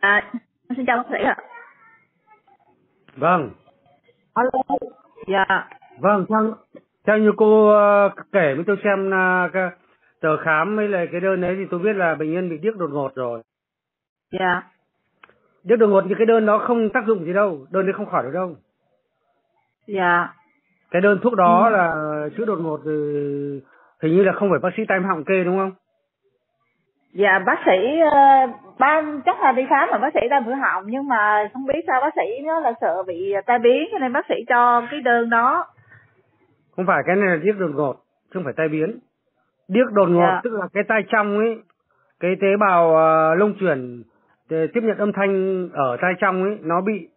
À, xin chào bác sĩ ạ. Vâng, Alo. Dạ. vâng, theo, theo như cô ờ, kể với tôi xem là cái tờ khám với lại cái đơn đấy thì tôi biết là bệnh nhân bị điếc đột ngột rồi. Dạ. Điếc đột ngột thì cái đơn đó không tác dụng gì đâu, đơn đấy không khỏi được đâu. Dạ. Cái đơn thuốc đó Ừ. là chữa đột ngột thì hình như là không phải bác sĩ tai họng kê đúng không? Dạ bác sĩ ờ, ba chắc là đi khám mà bác sĩ tai mũi họng nhưng mà không biết sao bác sĩ nó là sợ bị tai biến cho nên bác sĩ cho cái đơn đó. Không phải cái này là điếc đột ngột, chứ không phải tai biến. Điếc đột ngột Dạ. tức là cái tai trong ấy, cái tế bào ờ, lông chuyển để tiếp nhận âm thanh ở tai trong ấy nó bị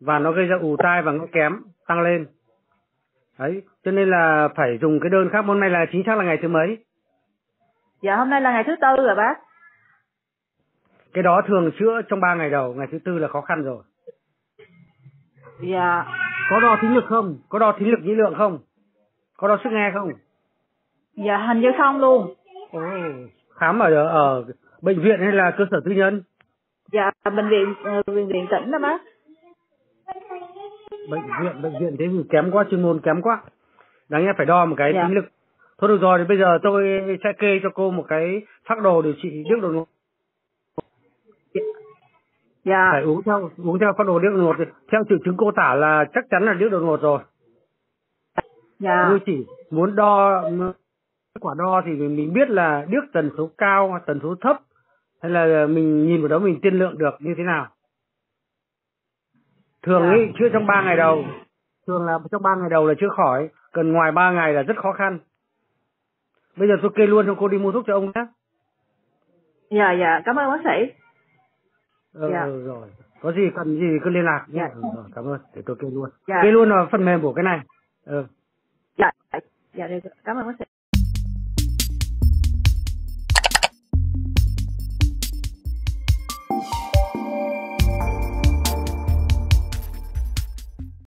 và nó gây ra ù tai và nghe kém tăng lên. Đấy, cho nên là phải dùng cái đơn khác hôm nay là chính xác là ngày thứ mấy. Dạ hôm nay là ngày thứ tư rồi bác. Cái đó thường chữa trong 3 ngày đầu, ngày thứ tư là khó khăn rồi. Dạ. Có đo thính lực không? Có đo thính lực nhĩ lượng không? Có đo sức nghe không? Dạ hình như không luôn. Ồ, khám ở ở bệnh viện hay là cơ sở tư nhân? Dạ bệnh viện ờ, bệnh viện tỉnh đó bác. Bệnh viện, bệnh viện thế thì kém quá, chuyên môn kém quá. Đáng nhẽ phải đo một cái Dạ. thính lực. Thôi được rồi, thì bây giờ tôi sẽ kê cho cô một cái phác đồ điều trị điếc đột ngột. Dạ. Phải uống theo uống theo phác đồ điếc đột ngột. Theo triệu chứng cô tả là chắc chắn là điếc đột ngột rồi. Dạ. Tôi chỉ muốn đo kết quả đo thì mình biết là điếc tần số cao, tần số thấp hay là mình nhìn vào đó mình tiên lượng được như thế nào. Thường Dạ. ấy chữa trong 3 ngày đầu. Thường là trong 3 ngày đầu là chữa khỏi, cần ngoài 3 ngày là rất khó khăn. Bây giờ tôi kê luôn cho cô đi mua thuốc cho ông nhé. Dạ dạ cảm ơn bác sĩ. Ờ, Dạ. rồi. Có gì cần gì cứ liên lạc nhé. Dạ. Ừ, rồi, cảm ơn. Để tôi kê luôn. Dạ. Kê luôn là phần mềm của cái này. Ừ. Dạ. Dạ. Cảm ơn bác sĩ.